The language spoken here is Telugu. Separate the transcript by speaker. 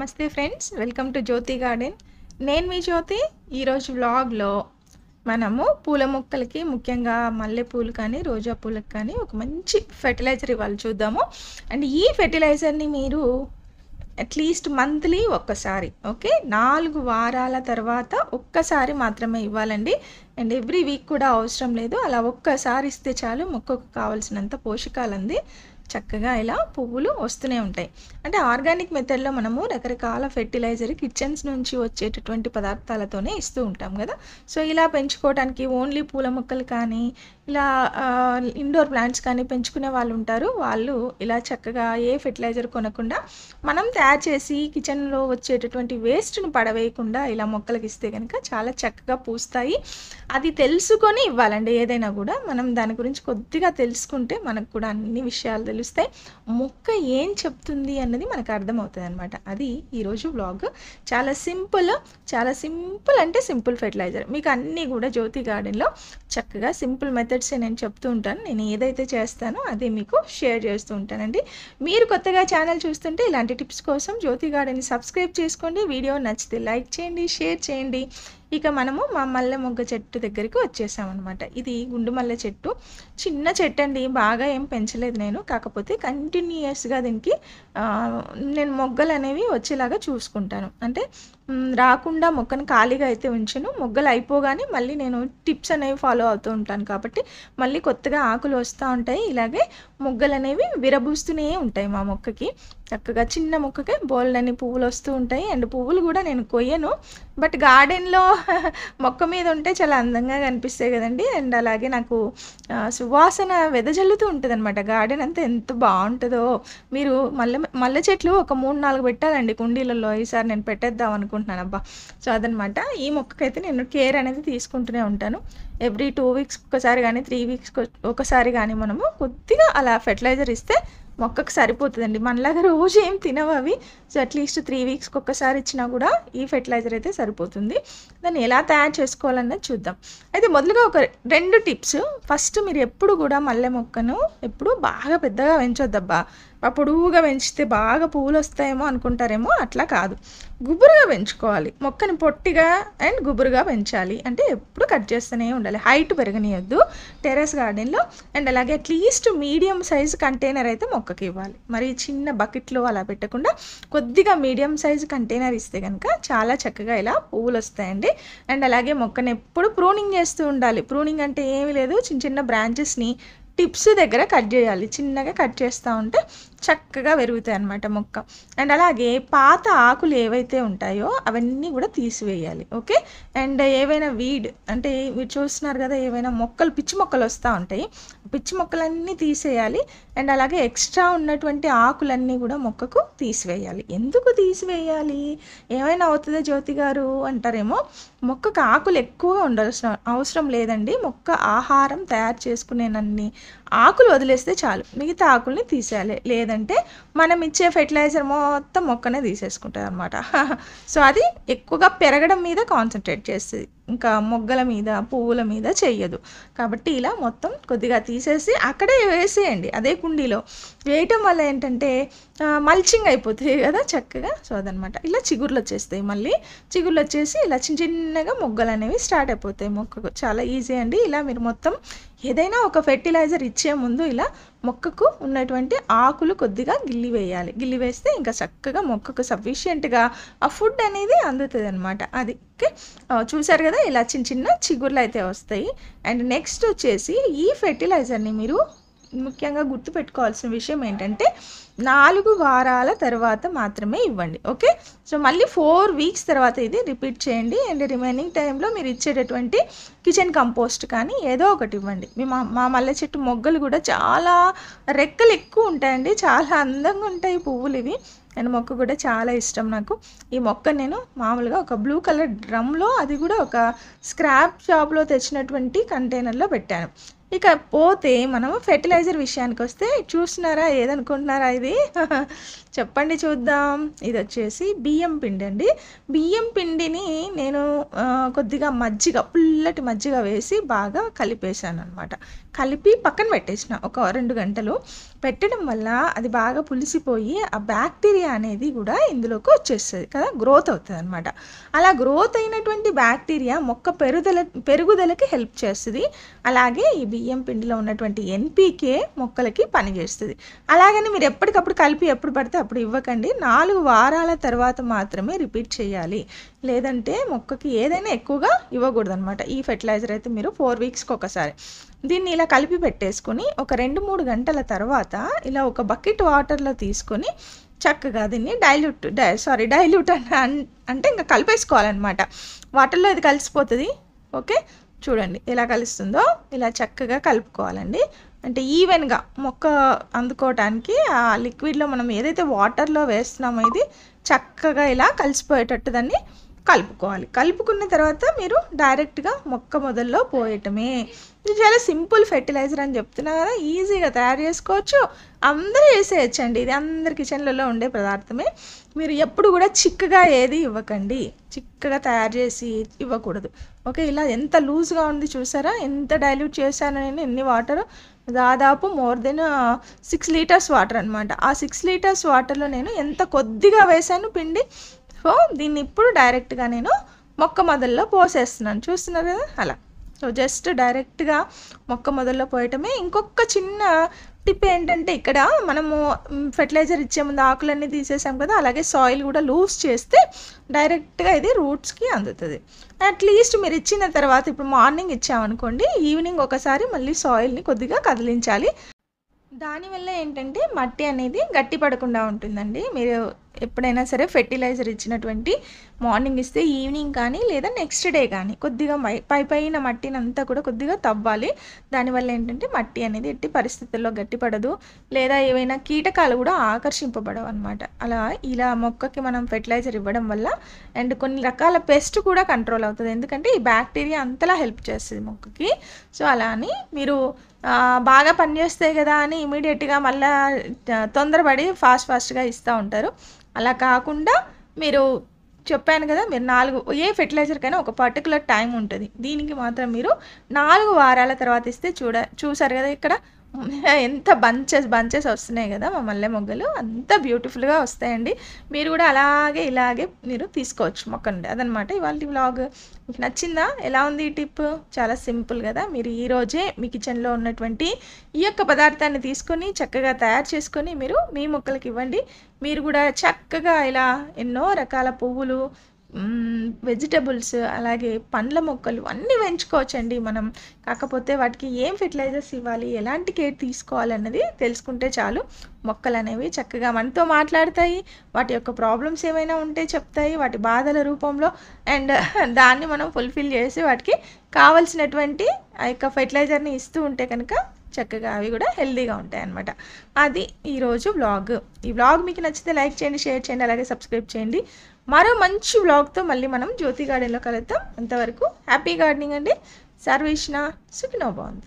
Speaker 1: నమస్తే friends welcome to Jyothi garden. నేను మీ జ్యోతి ఈరోజు వ్లాగ్లో మనము పూల మొక్కలకి ముఖ్యంగా మల్లెపూలు కానీ రోజా పూలకు కానీ ఒక మంచి ఫెర్టిలైజర్ ఇవ్వాలి చూద్దాము. అండ్ ఈ ఫెర్టిలైజర్ని మీరు అట్లీస్ట్ మంత్లీ ఒక్కసారి ఓకే? నాలుగు వారాల తర్వాత ఒక్కసారి మాత్రమే ఇవ్వాలండి. అండ్ ఎవ్రీ వీక్ కూడా అవసరం లేదు. అలా ఒక్కసారి ఇస్తే చాలు మొక్కకు కావాల్సినంత పోషకాలు అంది చక్కగా ఇలా పువ్వులు వస్తూనే ఉంటాయి. అంటే ఆర్గానిక్ మెథడ్లో మనము రకరకాల ఫెర్టిలైజర్ కిచెన్స్ నుంచి వచ్చేటటువంటి పదార్థాలతోనే ఇస్తూ ఉంటాం కదా. సో ఇలా పెంచుకోవడానికి ఓన్లీ పూల మొక్కలు కానీ ఇలా ఇండోర్ ప్లాంట్స్ కానీ పెంచుకునే వాళ్ళు ఉంటారు. వాళ్ళు ఇలా చక్కగా ఏ ఫెర్టిలైజర్ కొనకుండా మనం తయారు చేసి కిచెన్లో వచ్చేటటువంటి వేస్ట్ను పడవేయకుండా ఇలా మొక్కలకి ఇస్తే కనుక చాలా చక్కగా పూస్తాయి. అది తెలుసుకొని ఇవ్వాలండి. ఏదైనా కూడా మనం దాని గురించి కొద్దిగా తెలుసుకుంటే మనకు కూడా అన్ని విషయాలు తెలిస్తే మొక్క ఏం చెప్తుంది అన్నది మనకు అర్థమవుతుంది అనమాట అది ఈరోజు వ్లాగ్ చాలా సింపుల్ చాలా సింపుల్ అంటే సింపుల్ ఫెర్టిలైజర్ మీకు అన్నీ కూడా జ్యోతి గార్డెన్లో చక్కగా సింపుల్ మెథడ్సే నేను చెప్తూ ఉంటాను. నేను ఏదైతే చేస్తానో అదే మీకు షేర్ చేస్తూ ఉంటానండి. మీరు కొత్తగా ఛానల్ చూస్తుంటే ఇలాంటి టిప్స్ కోసం జ్యోతి గార్డెన్ని సబ్స్క్రైబ్ చేసుకోండి. వీడియో నచ్చితే లైక్ చేయండి షేర్ చేయండి. ఇక మనము మా మల్లె మొగ్గ చెట్టు దగ్గరికి వచ్చేసామన్నమాట. ఇది గుండు మల్లె చెట్టు. చిన్న చెట్టు అండి బాగా ఏం పెంచలేదు నేను. కాకపోతే కంటిన్యూయస్గా దీనికి నేను మొగ్గలు అనేవి వచ్చేలాగా చూసుకుంటాను. అంటే రాకుండా మొక్కను ఖాళీగా అయితే ఉంచను. మొగ్గలు అయిపోగానే మళ్ళీ నేను టిప్స్ అనేవి ఫాలో అవుతూ ఉంటాను కాబట్టి మళ్ళీ కొత్తగా ఆకులు వస్తూ ఉంటాయి. ఇలాగే మొగ్గలు అనేవి విరబూస్తూనే ఉంటాయి మా మొక్కకి. చక్కగా చిన్న మొక్కకే బోల్డని పువ్వులు వస్తూ ఉంటాయి. అండ్ పువ్వులు కూడా నేను కొయ్యను. బట్ గార్డెన్లో మొక్క మీద ఉంటే చాలా అందంగా కనిపిస్తాయి కదండి. అండ్ అలాగే నాకు సువాసన వెదజల్లుతూ ఉంటుంది అనమాట గార్డెన్ అంతా ఎంత బాగుంటుందో. మీరు మల్లె మల్లె చెట్లు ఒక మూడు నాలుగు పెట్టాలండి కుండీలలో. ఈసారి నేను పెట్టేద్దాం అనుకుంటున్నాను అబ్బా సో అదనమాట. ఈ మొక్కకైతే నేను కేర్ అనేది తీసుకుంటూనే ఉంటాను. ఎవ్రీ టూ వీక్స్ ఒకసారి కానీ త్రీ వీక్స్ ఒకసారి కానీ మనము కొద్దిగా అలా ఫెర్టిలైజర్ ఇస్తే మొక్కకు సరిపోతుందండి. మనలాగా రోజు ఏం తినవు అవి. సో అట్లీస్ట్ త్రీ వీక్స్కి ఒక్కసారి ఇచ్చినా కూడా ఈ ఫెర్టిలైజర్ అయితే సరిపోతుంది. దాన్ని ఎలా తయారు చేసుకోవాలన్నది చూద్దాం. అయితే మొదలుగా ఒక రెండు టిప్స్ ఫస్ట్ మీరు ఎప్పుడు కూడా మల్లె మొక్కను ఎప్పుడు బాగా పెద్దగా పెంచొద్దబ్బా. పొడువుగా పెంచితే బాగా పువ్వులు వస్తాయేమో అనుకుంటారేమో అట్లా కాదు. గుబురుగా పెంచుకోవాలి. మొక్కని పొట్టిగా అండ్ గుబురుగా పెంచాలి. అంటే ఎప్పుడు కట్ చేస్తూనే ఉండాలి. హైట్ పెరగనియొద్దు. టెరెస్ గార్డెన్లో అండ్ అలాగే at least medium size container అయితే మొక్క మొక్కకి ఇవ్వాలి. మరి చిన్న బకెట్లో అలా పెట్టకుండా కొద్దిగా మీడియం సైజ్ కంటైనర్ ఇస్తే కనుక చాలా చక్కగా ఇలా పువ్వులు వస్తాయండి. అండ్ అలాగే మొక్కని ఎప్పుడు ప్రూనింగ్ చేస్తూ ఉండాలి. ప్రూనింగ్ అంటే ఏమీ లేదు. చిన్న చిన్న బ్రాంచెస్ని టిప్స్ దగ్గర కట్ చేయాలి. చిన్నగా కట్ చేస్తూ ఉంటే చక్కగా పెరుగుతాయి అన్నమాట మొక్క. అండ్ అలాగే పాత ఆకులు ఏవైతే ఉంటాయో అవన్నీ కూడా తీసివేయాలి. ఓకే? అండ్ ఏవైనా వీడ్ అంటే మీరు చూస్తున్నారు కదా ఏవైనా మొక్కలు పిచ్చి మొక్కలు వస్తూ ఉంటాయి. పిచ్చి మొక్కలన్నీ తీసేయాలి. అండ్ అలాగే ఎక్స్ట్రా ఉన్నటువంటి ఆకులన్నీ కూడా మొక్కకు తీసివేయాలి. ఎందుకు తీసివేయాలి? ఏమైనా అవుతుందా జ్యోతి గారు? అంటారేమో మొక్కకు ఆకులు ఎక్కువగా ఉండాల్సిన అవసరం లేదండి. మొక్క ఆహారం తయారు చేసుకునేనన్ని ఆకులు వదిలేస్తే చాలు. మిగతా ఆకుల్ని తీసేయాలి. లేదంటే మనం ఇచ్చే ఫెర్టిలైజర్ మొత్తం మొక్కనే తీసేసుకుంటుంది అనమాట సో అది ఎక్కువగా పెరగడం మీద కాన్సన్ట్రేట్ చేస్తుంది. ఇంకా మొగ్గల మీద పువ్వుల మీద చెయ్యదు. కాబట్టి ఇలా మొత్తం కొద్దిగా తీసేసి అక్కడే వేసేయండి. అదే కుండీలో. వేయటం వల్ల ఏంటంటే మల్చింగ్ అయిపోతుంది కదా చక్కగా. సో అదనమాట ఇలా చిగుర్లు వచ్చేస్తాయి మళ్ళీ. చిగుర్లు వచ్చేసి ఇలా చిన్న చిన్నగా మొగ్గలు అనేవి స్టార్ట్ అయిపోతాయి మొక్కకు. చాలా ఈజీ అండి. ఇలా మీరు మొత్తం ఏదైనా ఒక ఫెర్టిలైజర్ ఇచ్చే ముందు ఇలా మొక్కకు ఉన్నటువంటి ఆకులు కొద్దిగా గిల్లి వేయాలి. గిల్లి వేస్తే ఇంకా చక్కగా మొక్కకు సఫిషియెంట్గా ఆ ఫుడ్ అనేది అందుతుంది అనమాట అది ఓకే? చూసారు కదా ఇలా చిన్న చిన్న చిగుర్లు అయితే వస్తాయి. అండ్ నెక్స్ట్ వచ్చేసి ఈ ఫెర్టిలైజర్ని మీరు ముఖ్యంగా గుర్తుపెట్టుకోవాల్సిన విషయం ఏంటంటే నాలుగు వారాల తర్వాత మాత్రమే ఇవ్వండి ఓకే? సో మళ్ళీ ఫోర్ వీక్స్ తర్వాత ఇది రిపీట్ చేయండి అండ్ రిమైనింగ్ టైంలో మీరు ఇచ్చేటటువంటి కిచెన్ కంపోస్ట్ కానీ ఏదో ఒకటి ఇవ్వండి. మీ మా మా మల్లె చెట్టు మొగ్గలు కూడా చాలా రెక్కలు ఎక్కువ ఉంటాయండి చాలా అందంగా ఉంటాయి పువ్వులు ఇవి అండ్ మొక్క కూడా చాలా ఇష్టం నాకు. ఈ మొక్క నేను మామూలుగా ఒక బ్లూ కలర్ డ్రమ్లో అది కూడా ఒక స్క్రాప్ షాప్లో తెచ్చినటువంటి కంటైనర్లో పెట్టాను. ఇక పోతే మనము ఫెర్టిలైజర్ విషయానికి వస్తే చూస్తున్నారా ఏదనుకుంటున్నారా ఇది? చెప్పండి చూద్దాం. ఇది వచ్చేసి బియ్యం పిండి అండి. బియ్యం పిండిని నేను కొద్దిగా మజ్జిగ పుల్లటి మజ్జిగ వేసి బాగా కలిపేశాను అనమాట కలిపి పక్కన పెట్టేసిన ఒక రెండు గంటలు. పెట్టడం వల్ల అది బాగా పులిసిపోయి ఆ బ్యాక్టీరియా అనేది కూడా ఇందులోకి వచ్చేస్తుంది కదా గ్రోత్ అవుతుంది అనమాట అలా గ్రోత్ అయినటువంటి బ్యాక్టీరియా మొక్క పెరుగుదల పెరుగుదలకి హెల్ప్ చేస్తుంది. అలాగే ఈ బియ్యం పిండిలో ఉన్నటువంటి ఎన్పికే మొక్కలకి పనిచేస్తుంది. అలాగని మీరు ఎప్పటికప్పుడు కలిపి ఎప్పుడు పడితే అప్పుడు ఇవ్వకండి. నాలుగు వారాల తర్వాత మాత్రమే రిపీట్ చేయాలి. లేదంటే మొక్కకి ఏదైనా ఎక్కువగా ఇవ్వకూడదు అనమాట ఈ ఫెర్టిలైజర్ అయితే మీరు ఫోర్ వీక్స్కి ఒకసారి. దీన్ని ఇలా కలిపి పెట్టేసుకొని ఒక రెండు మూడు గంటల తర్వాత ఇలా ఒక బకెట్ వాటర్లో తీసుకొని చక్కగా దీన్ని డైల్యూట్ డై సారీ డైల్యూట్ అని అంటే ఇంకా కలిపేసుకోవాలన్నమాట. వాటర్లో ఇది కలిసిపోతుంది. ఓకే? చూడండి ఎలా కలుస్తుందో. ఇలా చక్కగా కలుపుకోవాలండి. అంటే ఈవెన్గా మొక్క అందుకోవటానికి ఆ లిక్విడ్లో మనం ఏదైతే వాటర్లో వేస్తున్నామో ఇది చక్కగా ఇలా కలిసిపోయేటట్టు దాన్ని కలుపుకోవాలి. కలుపుకున్న తర్వాత మీరు డైరెక్ట్గా మొక్క మొదల్లో పోయటమే. ఇది చాలా సింపుల్ ఫెర్టిలైజర్ అని చెప్తున్నా కదా ఈజీగా తయారు చేసుకోవచ్చు. అందరూ వేసేయచ్చండి. ఇది అందరి కిచెన్లలో ఉండే పదార్థమే. మీరు ఎప్పుడు కూడా చిక్కగా ఏది ఇవ్వకండి. చిక్కగా తయారు చేసి ఇవ్వకూడదు. ఓకే ఇలా ఎంత లూజ్గా ఉంది చూసారా? ఎంత డైల్యూట్ చేశాను నేను ఎన్ని వాటర్? దాదాపు more than six litres water అనమాట ఆ సిక్స్ లీటర్స్ వాటర్లో నేను ఎంత కొద్దిగా వేశాను పిండి? సో దీన్ని ఇప్పుడు డైరెక్ట్గా నేను మొక్క మొదల్లో పోసేస్తున్నాను. చూస్తున్నారు కదా? అలా. సో జస్ట్ డైరెక్ట్గా మొక్క మొదల్లో పోయటమే. ఇంకొక చిన్న టిప్ ఏంటంటే ఇక్కడ మనము ఫెర్టిలైజర్ ఇచ్చే ముందు ఆకులన్నీ తీసేసాం కదా? అలాగే సాయిల్ కూడా లూజ్ చేస్తే డైరెక్ట్గా ఇది రూట్స్కి అందుతుంది. అట్లీస్ట్ మీరు ఇచ్చిన తర్వాత ఇప్పుడు మార్నింగ్ ఇచ్చామనుకోండి ఈవినింగ్ ఒకసారి మళ్ళీ సాయిల్ని కొద్దిగా కదిలించాలి. దానివల్ల ఏంటంటే మట్టి అనేది గట్టి పడకుండా ఉంటుందండి. మీరు ఎప్పుడైనా సరే ఫెర్టిలైజర్ ఇచ్చినటువంటి మార్నింగ్ ఇస్తే ఈవినింగ్ కానీ లేదా నెక్స్ట్ డే కానీ కొద్దిగా పై పైన మట్టిని అంతా కూడా కొద్దిగా తవ్వాలి. దానివల్ల ఏంటంటే మట్టి అనేది ఎట్టి పరిస్థితుల్లో గట్టిపడదు. లేదా ఏవైనా కీటకాలు కూడా ఆకర్షింపబడవు అనమాట అలా ఇలా మొక్కకి మనం ఫెర్టిలైజర్ ఇవ్వడం వల్ల అండ్ కొన్ని రకాల పెస్ట్ కూడా కంట్రోల్ అవుతుంది. ఎందుకంటే ఈ బ్యాక్టీరియా అంతలా హెల్ప్ చేస్తుంది మొక్కకి. సో అలా అని మీరు బాగా పనిచేస్తాయి కదా అని ఇమీడియట్గా మళ్ళీ తొందరపడి ఫాస్ట్ ఫాస్ట్గా ఇస్తూ ఉంటారు. అలా కాకుండా మీరు చెప్పాను కదా మీరు నాలుగు ఏ ఫెర్టిలైజర్కైనా ఒక పర్టికులర్ టైం ఉంటుంది. దీనికి మాత్రం మీరు నాలుగు వారాల తర్వాత ఇస్తే చూడ చూసారు కదా ఇక్కడ? ఎంత బంచెస్ బంచెస్ వస్తున్నాయి కదా మా మల్లె మొగ్గలు. అంత బ్యూటిఫుల్గా వస్తాయండి. మీరు కూడా అలాగే ఇలాగే మీరు తీసుకోవచ్చు మొక్క నుండి అదనమాట ఇవాళ వ్లాగ్. మీకు నచ్చిందా? ఎలా ఉంది ఈ టిప్? చాలా సింపుల్ కదా. మీరు ఈరోజే మీ కిచెన్లో ఉన్నటువంటి ఈ యొక్క పదార్థాన్ని తీసుకొని చక్కగా తయారు చేసుకొని మీరు మీ మొక్కలకి ఇవ్వండి. మీరు కూడా చక్కగా ఇలా ఎన్నో రకాల పువ్వులు వెజిటబుల్స్ అలాగే పండ్ల మొక్కలు అన్నీ పెంచుకోవచ్చండి మనం. కాకపోతే వాటికి ఏం ఫెర్టిలైజర్స్ ఇవ్వాలి ఎలాంటి కేర్ తీసుకోవాలన్నది తెలుసుకుంటే చాలు. మొక్కలు అనేవి చక్కగా మనతో మాట్లాడతాయి వాటి యొక్క ప్రాబ్లమ్స్ ఏమైనా ఉంటే చెప్తాయి వాటి బాధల రూపంలో అండ్ దాన్ని మనం ఫుల్ఫిల్ చేసి వాటికి కావలసినటువంటి ఆ యొక్క ఫెర్టిలైజర్ని ఇస్తూ ఉంటే కనుక చక్కగా అవి కూడా హెల్దీగా ఉంటాయి అనమాట అది ఈరోజు బ్లాగ్ ఈ వ్లాగ్ మీకు నచ్చితే లైక్ చేయండి షేర్ చేయండి అలాగే సబ్స్క్రైబ్ చేయండి. మరో మంచి వ్లాగ్తో మళ్ళీ మనం జ్యోతి గార్డెన్లో కలుద్దాం. అంతవరకు హ్యాపీ గార్డెనింగ్ అండి. సర్వేషణ సుఖినో బాగుంది